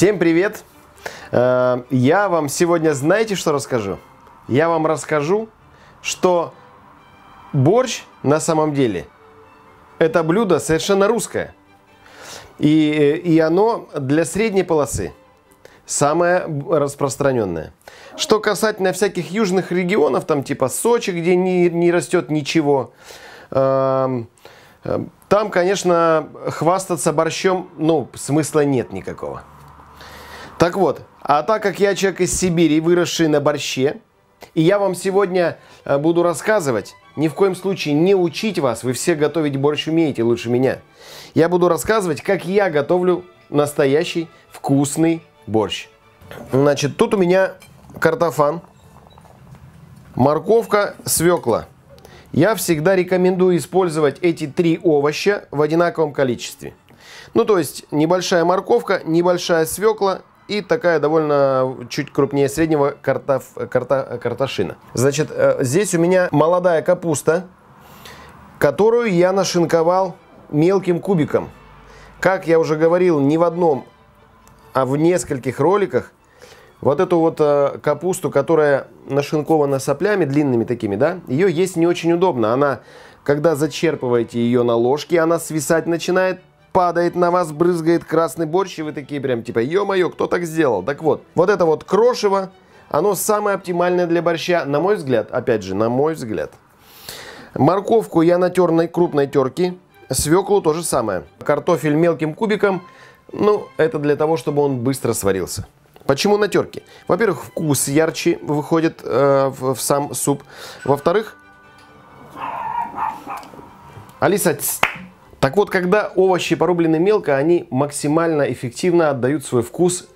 Всем привет! Э, Я вам сегодня знаете, что расскажу? Я вам расскажу, что борщ на самом деле это блюдо совершенно русское. И, и оно для средней полосы самое распространенное. Что касательно всяких южных регионов, там типа Сочи, где не, не растет ничего, эм, э, там, конечно, хвастаться борщом, ну, смысла нет никакого. Так вот, а так как я человек из Сибири, выросший на борще, и я вам сегодня э, буду рассказывать, ни в коем случае не учить вас, вы все готовить борщ умеете лучше меня. Я буду рассказывать, как я готовлю настоящий вкусный борщ. Значит, тут у меня картофан, морковка, свекла. Я всегда рекомендую использовать эти три овоща в одинаковом количестве. Ну, то есть небольшая морковка, небольшая свекла и такая довольно чуть крупнее среднего картоф, карта, картошина. Значит, э, здесь у меня молодая капуста, которую я нашинковал мелким кубиком. Как я уже говорил, не в одном, а в нескольких роликах вот эту вот э, капусту, которая нашинкована соплями длинными такими, да, ее есть не очень удобно. Она, когда зачерпываете ее на ложке, она свисать начинает, падает на вас, брызгает красный борщ, и вы такие прям типа, ё-моё, кто так сделал? Так вот, вот это вот крошево, оно самое оптимальное для борща, на мой взгляд, опять же, на мой взгляд. Морковку я натер на крупной терке, свеклу то же самое. Картофель мелким кубиком, ну, это для того, чтобы он быстро сварился. Почему на терке? Во-первых, вкус ярче выходит э, в, в сам суп. Во-вторых, Алиса. Так вот, когда овощи порублены мелко, они максимально эффективно отдают свой вкус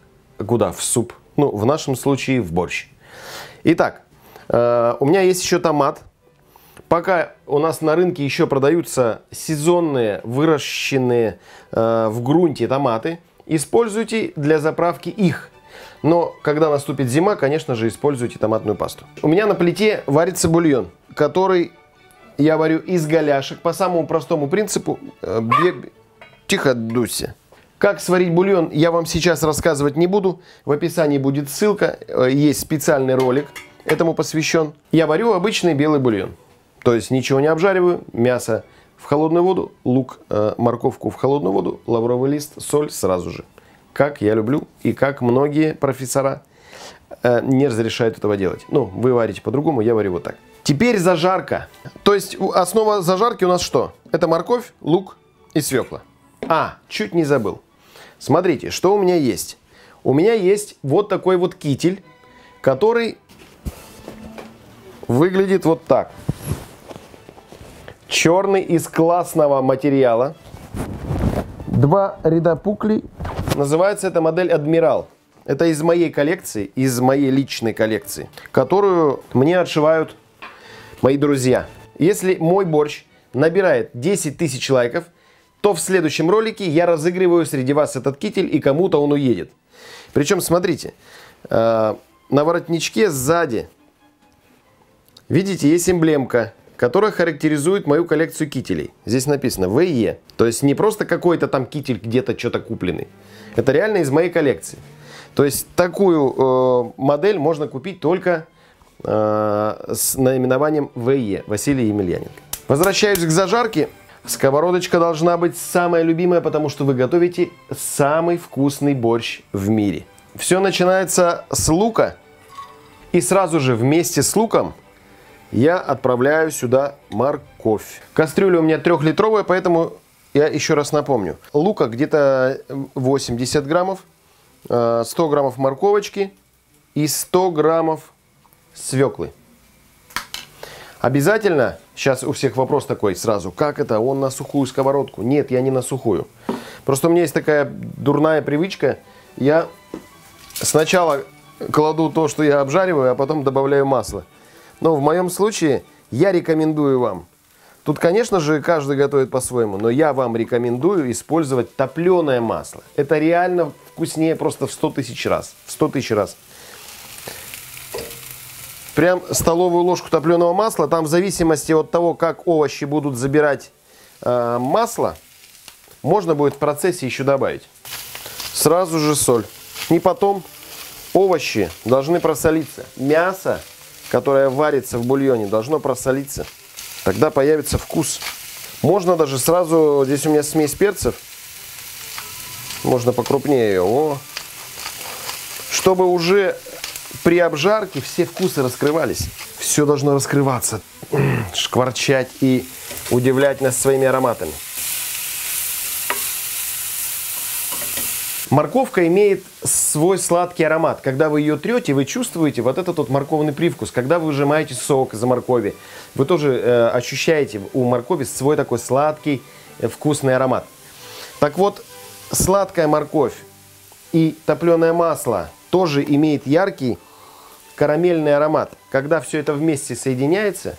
куда? В суп. Ну, в нашем случае в борщ. Итак, э, у меня есть еще томат. Пока у нас на рынке еще продаются сезонные, выращенные э, в грунте томаты, используйте для заправки их. Но когда наступит зима, конечно же, используйте томатную пасту. У меня на плите варится бульон, который я варю из голяшек по самому простому принципу. Э, Тихо, Дуся. Как сварить бульон, я вам сейчас рассказывать не буду. В описании будет ссылка, э, есть специальный ролик этому посвящен. Я варю обычный белый бульон. То есть ничего не обжариваю, мясо в холодную воду, лук, э, морковку в холодную воду, лавровый лист, соль сразу же как я люблю и как многие профессора не разрешают этого делать. Ну, вы варите по-другому, я варю вот так. Теперь зажарка. То есть основа зажарки у нас что? Это морковь, лук и свекла. А, чуть не забыл. Смотрите, что у меня есть. У меня есть вот такой вот китель, который выглядит вот так. Черный из классного материала. Два ряда пуклей Называется эта модель Адмирал. Это из моей коллекции, из моей личной коллекции, которую мне отшивают мои друзья. Если мой борщ набирает 10 тысяч лайков, то в следующем ролике я разыгрываю среди вас этот китель и кому-то он уедет. Причем, смотрите, э, на воротничке сзади, видите, есть эмблемка которая характеризует мою коллекцию кителей. Здесь написано ВЕ. То есть не просто какой-то там китель где-то что-то купленный. Это реально из моей коллекции. То есть такую э, модель можно купить только с наименованием ВЕ. Василий Емельяненко. Возвращаюсь к зажарке. Сковородочка должна быть самая любимая, потому что вы готовите самый вкусный борщ в мире. Все начинается с лука. И сразу же вместе с луком я отправляю сюда морковь. Кастрюля у меня трехлитровая, поэтому я еще раз напомню. Лука где-то 80 граммов, 100 э, граммов морковочки и 100 граммов свеклы. Обязательно, сейчас у всех вопрос такой сразу, как это, он на сухую сковородку? Нет, я не на сухую. Просто у меня есть такая дурная привычка, я сначала кладу то, что я обжариваю, а потом добавляю масло. Но в моем случае я рекомендую вам. Тут, конечно же, каждый готовит по-своему, но я вам рекомендую использовать топленое масло. Это реально вкуснее просто в 100 тысяч раз. В 100 тысяч раз. Прям столовую ложку топленого масла. Там в зависимости от того, как овощи будут забирать э, масло, можно будет в процессе еще добавить. Сразу же соль. И потом овощи должны просолиться. Мясо, которое варится в бульоне, должно просолиться. Тогда появится вкус. Можно даже сразу, здесь у меня смесь перцев, можно покрупнее ее. О. Чтобы уже при обжарке все вкусы раскрывались. Все должно раскрываться, шкварчать и удивлять нас своими ароматами. Морковка имеет свой сладкий аромат. Когда вы ее трете, вы чувствуете вот этот вот морковный привкус. Когда вы выжимаете сок из моркови, вы тоже э, ощущаете у моркови свой такой сладкий, э, вкусный аромат. Так вот, сладкая морковь и топленое масло тоже имеет яркий карамельный аромат. Когда все это вместе соединяется,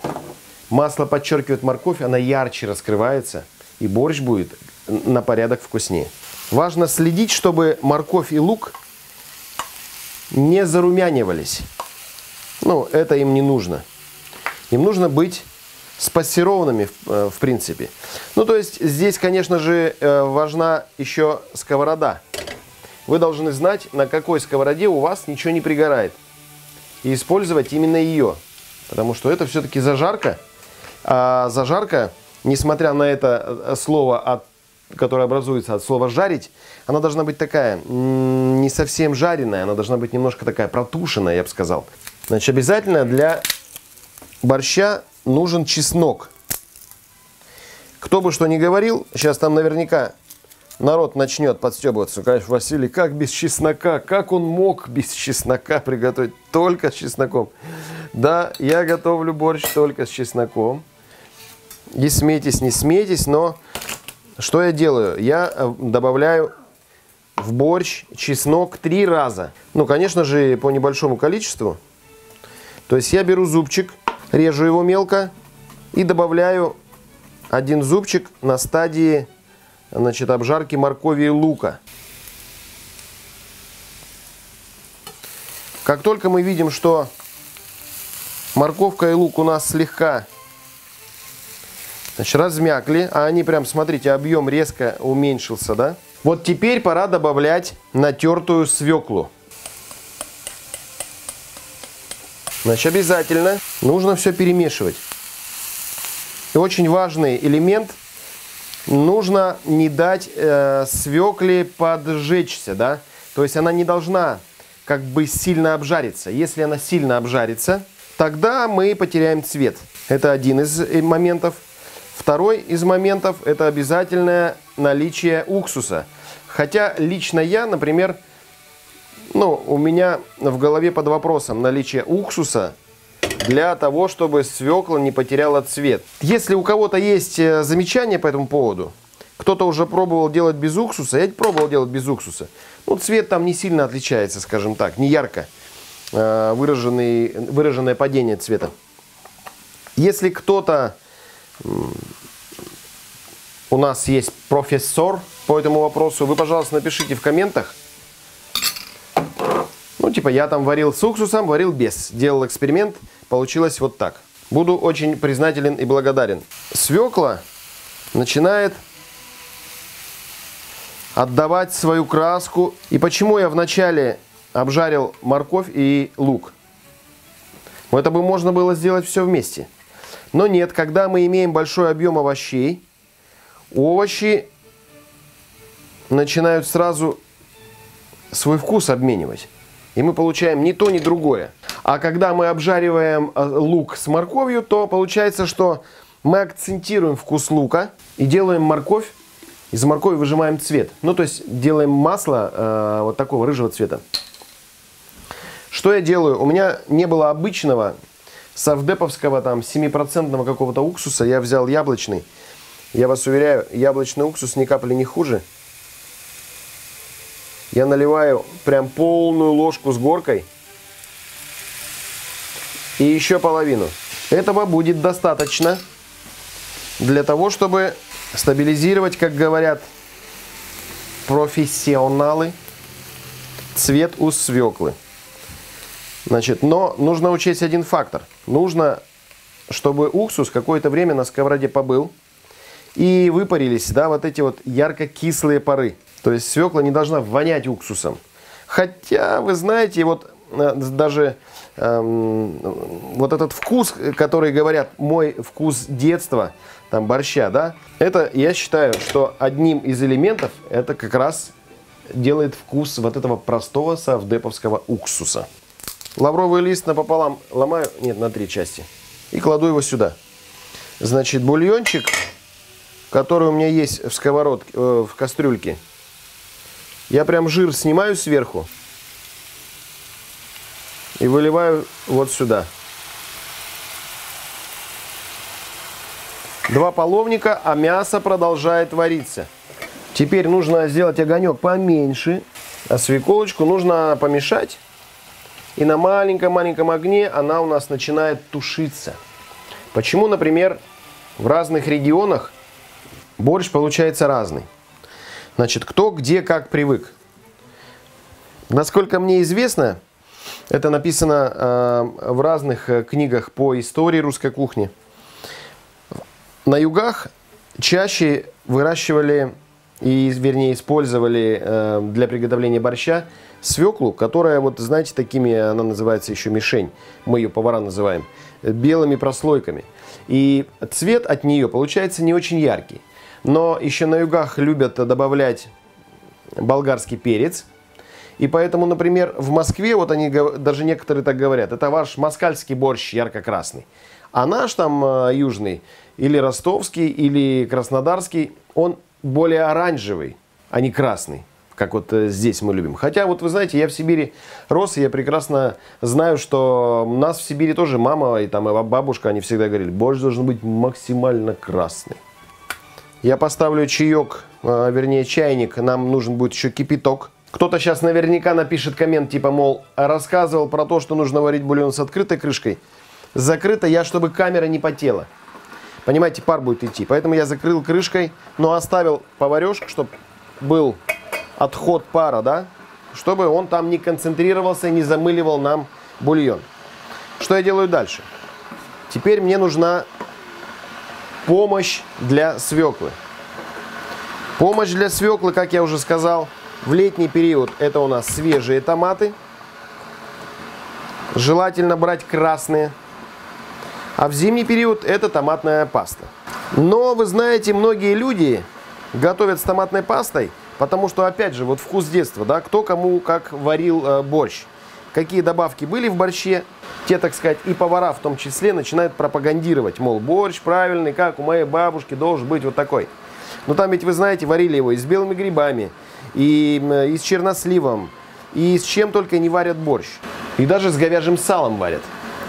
масло подчеркивает морковь, она ярче раскрывается, и борщ будет на порядок вкуснее. Важно следить, чтобы морковь и лук не зарумянивались. Ну, это им не нужно. Им нужно быть спассерованными, э, в принципе. Ну, то есть, здесь, конечно же, э, важна еще сковорода. Вы должны знать, на какой сковороде у вас ничего не пригорает. И использовать именно ее. Потому что это все-таки зажарка. А зажарка, несмотря на это э, слово от которая образуется от слова «жарить», она должна быть такая, не совсем жареная, она должна быть немножко такая протушенная, я бы сказал. Значит, обязательно для борща нужен чеснок. Кто бы что ни говорил, сейчас там наверняка народ начнет подстебываться. Конечно, Василий, как без чеснока? Как он мог без чеснока приготовить? Только с чесноком. Да, я готовлю борщ только с чесноком. Не смейтесь, не смейтесь, но что я делаю? Я э, добавляю в борщ чеснок три раза. Ну, конечно же, по небольшому количеству. То есть я беру зубчик, режу его мелко и добавляю один зубчик на стадии значит, обжарки моркови и лука. Как только мы видим, что морковка и лук у нас слегка Значит, размякли, а они прям, смотрите, объем резко уменьшился, да? Вот теперь пора добавлять натертую свеклу. Значит, обязательно нужно все перемешивать. И очень важный элемент, нужно не дать э, свекле поджечься, да? То есть она не должна как бы сильно обжариться. Если она сильно обжарится, тогда мы потеряем цвет. Это один из э, моментов. Второй из моментов – это обязательное наличие уксуса. Хотя лично я, например, ну, у меня в голове под вопросом наличие уксуса для того, чтобы свекла не потеряла цвет. Если у кого-то есть э, замечания по этому поводу, кто-то уже пробовал делать без уксуса, я пробовал делать без уксуса. Ну, цвет там не сильно отличается, скажем так, не ярко э, выраженный, выраженное падение цвета. Если кто-то у нас есть профессор по этому вопросу. Вы, пожалуйста, напишите в комментах. Ну, типа, я там варил с уксусом, варил без. Делал эксперимент, получилось вот так. Буду очень признателен и благодарен. Свекла начинает отдавать свою краску. И почему я вначале обжарил морковь и лук? Это бы можно было сделать все вместе. Но нет, когда мы имеем большой объем овощей, овощи начинают сразу свой вкус обменивать. И мы получаем ни то, ни другое. А когда мы обжариваем э, лук с морковью, то получается, что мы акцентируем вкус лука и делаем морковь. Из моркови выжимаем цвет. Ну, то есть делаем масло э, вот такого рыжего цвета. Что я делаю? У меня не было обычного совдеповского там 7% какого-то уксуса, я взял яблочный. Я вас уверяю, яблочный уксус ни капли не хуже. Я наливаю прям полную ложку с горкой. И еще половину. Этого будет достаточно для того, чтобы стабилизировать, как говорят профессионалы, цвет у свеклы. Значит, но нужно учесть один фактор. Нужно, чтобы уксус какое-то время на сковороде побыл и выпарились, да, вот эти вот ярко-кислые пары. То есть свекла не должна вонять уксусом. Хотя, вы знаете, вот э, даже эм, вот этот вкус, который говорят, мой вкус детства, там борща, да, это я считаю, что одним из элементов это как раз делает вкус вот этого простого савдеповского уксуса. Лавровый лист напополам ломаю, нет, на три части, и кладу его сюда. Значит, бульончик, который у меня есть в сковородке, э, в кастрюльке, я прям жир снимаю сверху и выливаю вот сюда. Два половника, а мясо продолжает вариться. Теперь нужно сделать огонек поменьше, а свеколочку нужно помешать. И на маленьком-маленьком огне она у нас начинает тушиться. Почему, например, в разных регионах борщ получается разный? Значит, кто где как привык. Насколько мне известно, это написано э, в разных э, книгах по истории русской кухни. На югах чаще выращивали и, вернее, использовали э, для приготовления борща свеклу, которая, вот знаете, такими, она называется еще мишень, мы ее повара называем, белыми прослойками. И цвет от нее получается не очень яркий. Но еще на югах любят добавлять болгарский перец. И поэтому, например, в Москве, вот они, даже некоторые так говорят, это ваш москальский борщ ярко-красный. А наш там э, южный, или ростовский, или краснодарский, он более оранжевый, а не красный как вот э, здесь мы любим. Хотя, вот вы знаете, я в Сибири рос, и я прекрасно знаю, что нас в Сибири тоже мама и там и бабушка, они всегда говорили, борщ должен быть максимально красный. Я поставлю чаек, э, вернее чайник, нам нужен будет еще кипяток. Кто-то сейчас наверняка напишет коммент, типа, мол, рассказывал про то, что нужно варить бульон с открытой крышкой. Закрыто я, чтобы камера не потела. Понимаете, пар будет идти. Поэтому я закрыл крышкой, но оставил поварешку, чтобы был отход пара, да, чтобы он там не концентрировался, не замыливал нам бульон. Что я делаю дальше? Теперь мне нужна помощь для свеклы. Помощь для свеклы, как я уже сказал, в летний период это у нас свежие томаты. Желательно брать красные. А в зимний период это томатная паста. Но вы знаете, многие люди готовят с томатной пастой Потому что, опять же, вот вкус детства, да, кто кому как варил э, борщ. Какие добавки были в борще, те, так сказать, и повара в том числе начинают пропагандировать. Мол, борщ правильный, как у моей бабушки, должен быть вот такой. Но там ведь, вы знаете, варили его и с белыми грибами, и, и с черносливом, и с чем только не варят борщ. И даже с говяжьим салом варят.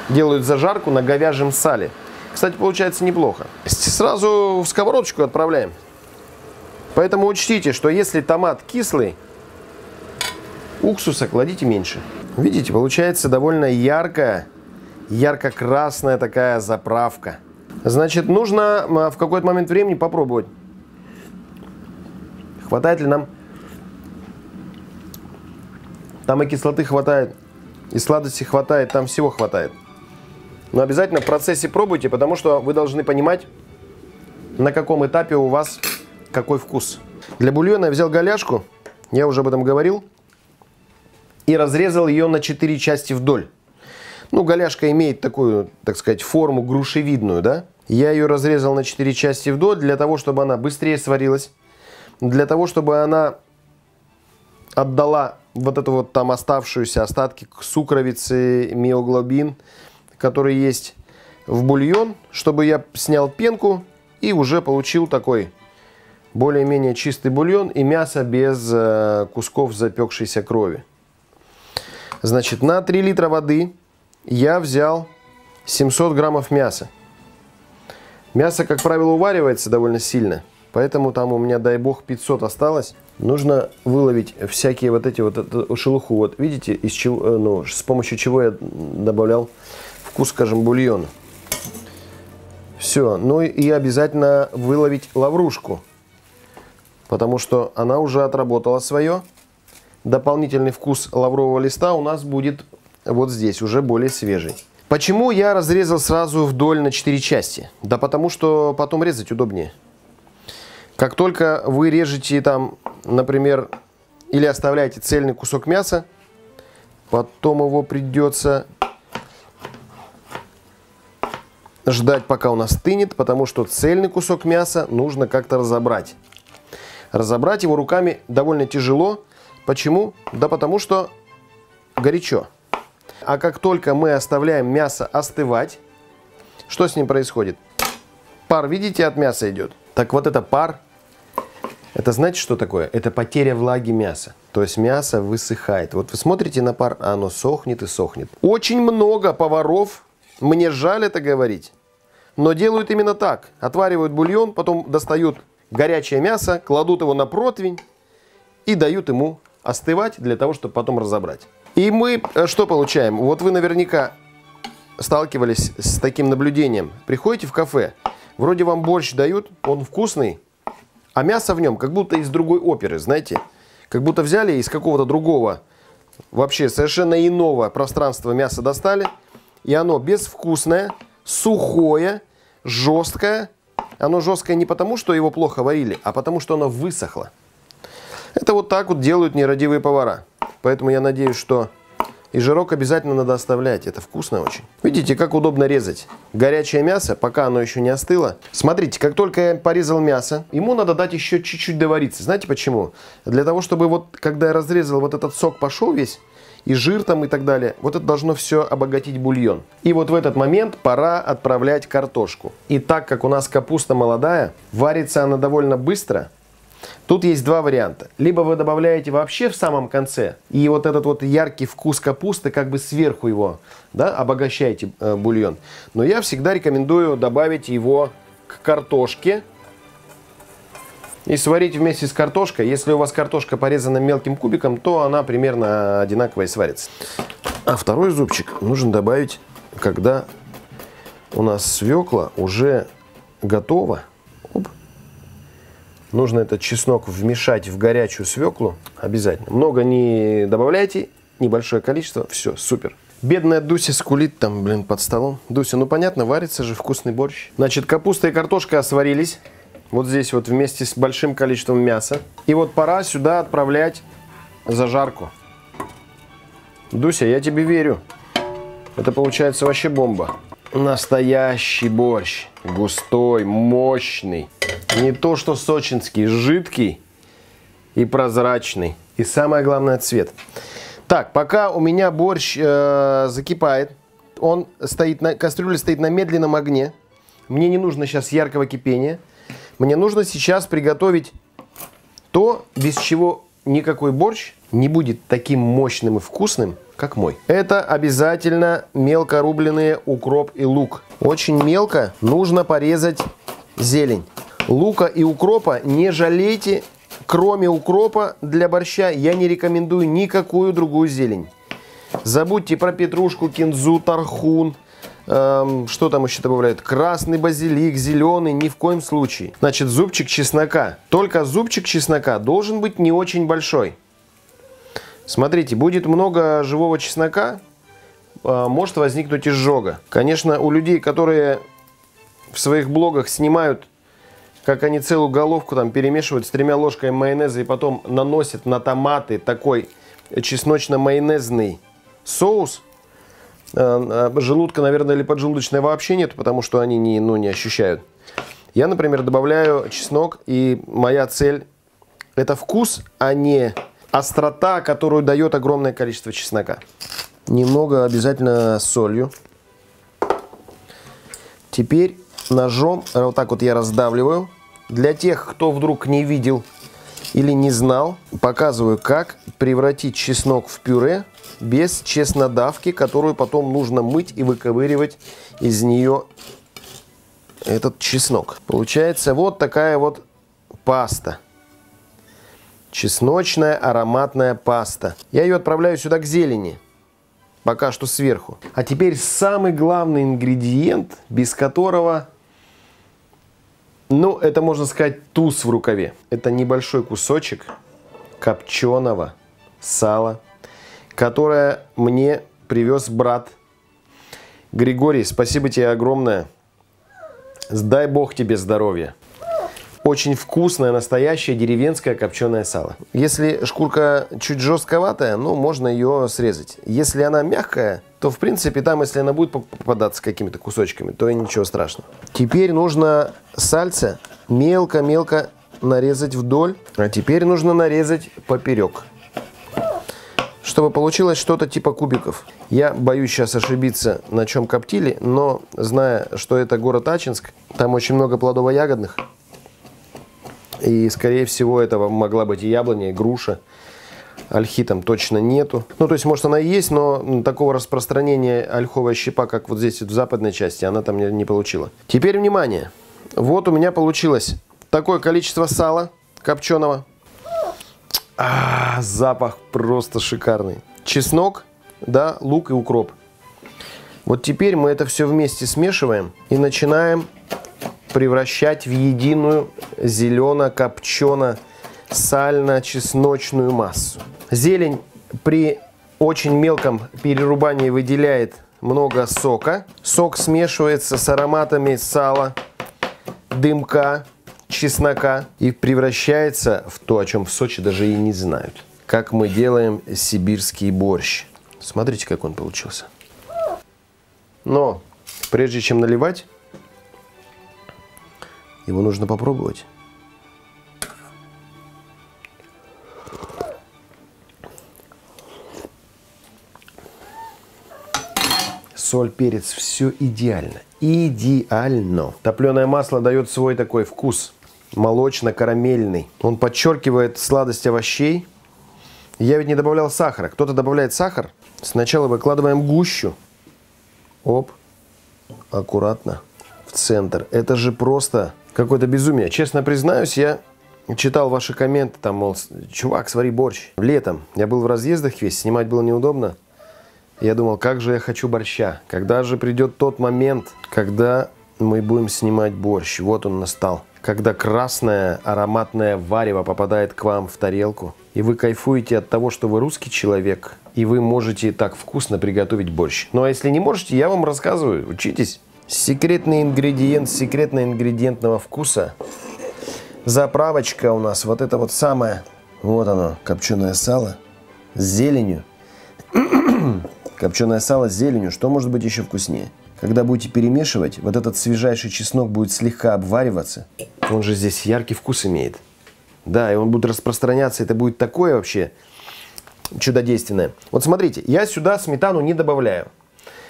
Делают зажарку на говяжьем сале. Кстати, получается неплохо. Сразу в сковородочку отправляем. Поэтому учтите, что если томат кислый, уксуса кладите меньше. Видите, получается довольно яркая, ярко-красная такая заправка. Значит, нужно в какой-то момент времени попробовать. Хватает ли нам? Там и кислоты хватает, и сладости хватает, там всего хватает. Но обязательно в процессе пробуйте, потому что вы должны понимать, на каком этапе у вас какой вкус. Для бульона я взял голяшку, я уже об этом говорил, и разрезал ее на 4 части вдоль. Ну, голяшка имеет такую, так сказать, форму грушевидную, да? Я ее разрезал на 4 части вдоль для того, чтобы она быстрее сварилась, для того, чтобы она отдала вот эту вот там оставшуюся остатки сукровицы, миоглобин, который есть в бульон, чтобы я снял пенку и уже получил такой более-менее чистый бульон и мясо без э, кусков запекшейся крови. Значит, на 3 литра воды я взял 700 граммов мяса. Мясо, как правило, уваривается довольно сильно, поэтому там у меня, дай бог, 500 осталось. Нужно выловить всякие вот эти вот эту шелуху. Вот видите, из чего, э, ну, с помощью чего я добавлял вкус, скажем, бульона. Все, ну и обязательно выловить лаврушку потому что она уже отработала свое. Дополнительный вкус лаврового листа у нас будет вот здесь, уже более свежий. Почему я разрезал сразу вдоль на 4 части? Да потому что потом резать удобнее. Как только вы режете там, например, или оставляете цельный кусок мяса, потом его придется ждать, пока он остынет, потому что цельный кусок мяса нужно как-то разобрать. Разобрать его руками довольно тяжело. Почему? Да потому что горячо. А как только мы оставляем мясо остывать, что с ним происходит? Пар, видите, от мяса идет. Так вот это пар, это знаете, что такое? Это потеря влаги мяса. То есть мясо высыхает. Вот вы смотрите на пар, а оно сохнет и сохнет. Очень много поваров, мне жаль это говорить, но делают именно так. Отваривают бульон, потом достают горячее мясо, кладут его на противень и дают ему остывать для того, чтобы потом разобрать. И мы э, что получаем? Вот вы наверняка сталкивались с таким наблюдением. Приходите в кафе, вроде вам борщ дают, он вкусный, а мясо в нем как будто из другой оперы, знаете? Как будто взяли из какого-то другого, вообще совершенно иного пространства мясо достали, и оно безвкусное, сухое, жесткое. Оно жесткое не потому, что его плохо варили, а потому, что оно высохло. Это вот так вот делают нерадивые повара. Поэтому я надеюсь, что и жирок обязательно надо оставлять. Это вкусно очень. Видите, как удобно резать. Горячее мясо, пока оно еще не остыло. Смотрите, как только я порезал мясо, ему надо дать еще чуть-чуть довариться. Знаете почему? Для того, чтобы вот, когда я разрезал, вот этот сок пошел весь, и жир там и так далее. Вот это должно все обогатить бульон. И вот в этот момент пора отправлять картошку. И так как у нас капуста молодая, варится она довольно быстро, Тут есть два варианта. Либо вы добавляете вообще в самом конце, и вот этот вот яркий вкус капусты как бы сверху его, да, обогащаете э, бульон. Но я всегда рекомендую добавить его к картошке и сварить вместе с картошкой. Если у вас картошка порезана мелким кубиком, то она примерно одинаково и сварится. А второй зубчик нужно добавить, когда у нас свекла уже готова. Нужно этот чеснок вмешать в горячую свеклу обязательно. Много не добавляйте, небольшое количество. Все, супер. Бедная Дуся скулит там, блин, под столом. Дуся, ну понятно, варится же вкусный борщ. Значит, капуста и картошка сварились. Вот здесь вот вместе с большим количеством мяса. И вот пора сюда отправлять зажарку. Дуся, я тебе верю. Это получается вообще бомба. Настоящий борщ. Густой, мощный. Не то, что сочинский, жидкий и прозрачный. И самое главное, цвет. Так, пока у меня борщ э, закипает, он стоит на, кастрюля стоит на медленном огне. Мне не нужно сейчас яркого кипения. Мне нужно сейчас приготовить то, без чего никакой борщ не будет таким мощным и вкусным, как мой. Это обязательно мелко рубленые укроп и лук. Очень мелко нужно порезать зелень. Лука и укропа не жалейте. Кроме укропа для борща я не рекомендую никакую другую зелень. Забудьте про петрушку, кинзу, тархун, эм, что там еще добавляют? Красный базилик, зеленый, ни в коем случае. Значит, зубчик чеснока. Только зубчик чеснока должен быть не очень большой. Смотрите, будет много живого чеснока, э, может возникнуть изжога. Конечно, у людей, которые в своих блогах снимают, как они целую головку там перемешивают с тремя ложками майонеза и потом наносят на томаты такой чесночно-майонезный соус, э, э, желудка, наверное, или поджелудочная вообще нет, потому что они не, ну, не ощущают. Я, например, добавляю чеснок, и моя цель это вкус, а не острота, которую дает огромное количество чеснока. Немного обязательно солью. Теперь ножом, вот так вот я раздавливаю. Для тех, кто вдруг не видел или не знал, показываю, как превратить чеснок в пюре без чеснодавки, которую потом нужно мыть и выковыривать из нее этот чеснок. Получается вот такая вот паста чесночная ароматная паста. Я ее отправляю сюда к зелени. Пока что сверху. А теперь самый главный ингредиент, без которого, ну, это можно сказать туз в рукаве. Это небольшой кусочек копченого сала, которое мне привез брат. Григорий, спасибо тебе огромное. Дай бог тебе здоровья. Очень вкусное, настоящее деревенское копченое сало. Если шкурка чуть жестковатая, ну, можно ее срезать. Если она мягкая, то, в принципе, там, если она будет попадаться какими-то кусочками, то и ничего страшного. Теперь нужно сальце мелко-мелко нарезать вдоль, а теперь нужно нарезать поперек чтобы получилось что-то типа кубиков. Я боюсь сейчас ошибиться, на чем коптили, но зная, что это город Ачинск, там очень много плодово-ягодных, и, скорее всего, это могла быть и яблоня, и груша. Ольхи там точно нету. Ну, то есть, может, она и есть, но такого распространения ольховая щепа, как вот здесь в западной части, она там не, не получила. Теперь, внимание. Вот у меня получилось такое количество сала копченого. А, запах просто шикарный. Чеснок, да, лук и укроп. Вот теперь мы это все вместе смешиваем и начинаем превращать в единую зелено-копчено-сально-чесночную массу. Зелень при очень мелком перерубании выделяет много сока. Сок смешивается с ароматами сала, дымка, чеснока и превращается в то, о чем в Сочи даже и не знают. Как мы делаем сибирский борщ. Смотрите, как он получился. Но прежде чем наливать, его нужно попробовать. соль, перец, все идеально. Идеально. Топленое масло дает свой такой вкус молочно-карамельный. Он подчеркивает сладость овощей. Я ведь не добавлял сахара. Кто-то добавляет сахар. Сначала выкладываем гущу. Оп. Аккуратно. В центр. Это же просто какое-то безумие. Честно признаюсь, я читал ваши комменты, там, мол, чувак, свари борщ. Летом я был в разъездах весь, снимать было неудобно. Я думал, как же я хочу борща. Когда же придет тот момент, когда мы будем снимать борщ? Вот он настал. Когда красное ароматное варево попадает к вам в тарелку, и вы кайфуете от того, что вы русский человек, и вы можете так вкусно приготовить борщ. Ну а если не можете, я вам рассказываю, учитесь. Секретный ингредиент секретно-ингредиентного вкуса. Заправочка у нас вот это вот самое. Вот оно, копченое сало с зеленью. копченое сало с зеленью. Что может быть еще вкуснее? Когда будете перемешивать, вот этот свежайший чеснок будет слегка обвариваться. Он же здесь яркий вкус имеет. Да, и он будет распространяться. Это будет такое вообще чудодейственное. Вот смотрите, я сюда сметану не добавляю.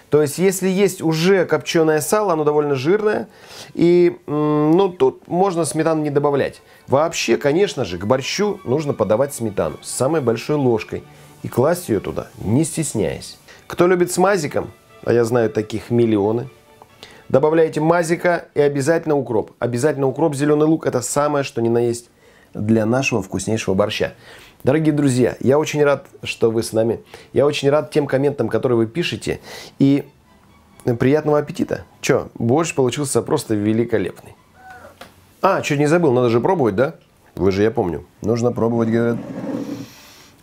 То есть, если есть уже копченое сало, оно довольно жирное, и ну, тут можно сметану не добавлять. Вообще, конечно же, к борщу нужно подавать сметану с самой большой ложкой и класть ее туда, не стесняясь. Кто любит с мазиком, а я знаю таких миллионы, добавляйте мазика и обязательно укроп. Обязательно укроп, зеленый лук – это самое, что ни на есть для нашего вкуснейшего борща. Дорогие друзья, я очень рад, что вы с нами. Я очень рад тем комментам, которые вы пишете. И приятного аппетита. Че, борщ получился просто великолепный. А, чуть не забыл, надо же пробовать, да? Вы же, я помню. Нужно пробовать, говорят.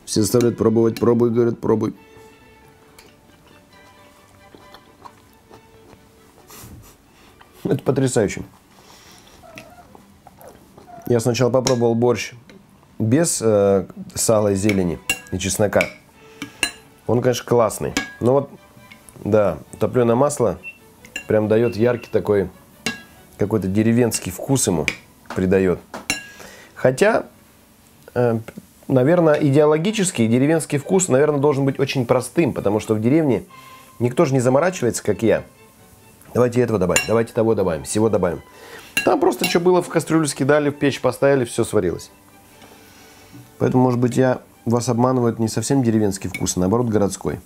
Все заставляют пробовать, пробуй, говорят, пробуй. Это потрясающе. Я сначала попробовал борщ без э, сала и зелени и чеснока. Он, конечно, классный. Но вот, да, топленое масло прям дает яркий такой, какой-то деревенский вкус ему придает. Хотя, э, наверное, идеологический деревенский вкус, наверное, должен быть очень простым, потому что в деревне никто же не заморачивается, как я. Давайте этого добавим, давайте того добавим, всего добавим. Там просто что было в кастрюлю скидали, в печь поставили, все сварилось. Поэтому, может быть, я вас обманываю не совсем деревенский вкус, а наоборот городской.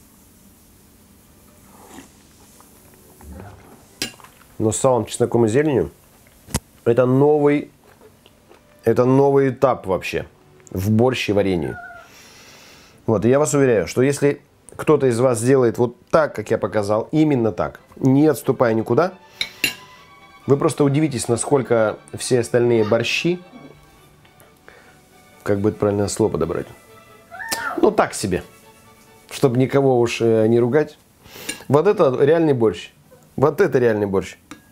Но с салом, чесноком и зеленью это новый, это новый этап вообще в борще варенье. Вот, и я вас уверяю, что если кто-то из вас сделает вот так, как я показал, именно так, не отступая никуда – вы просто удивитесь, насколько все остальные борщи, как бы это правильное слово подобрать, ну так себе, чтобы никого уж э, не ругать. Вот это реальный борщ. Вот это реальный борщ.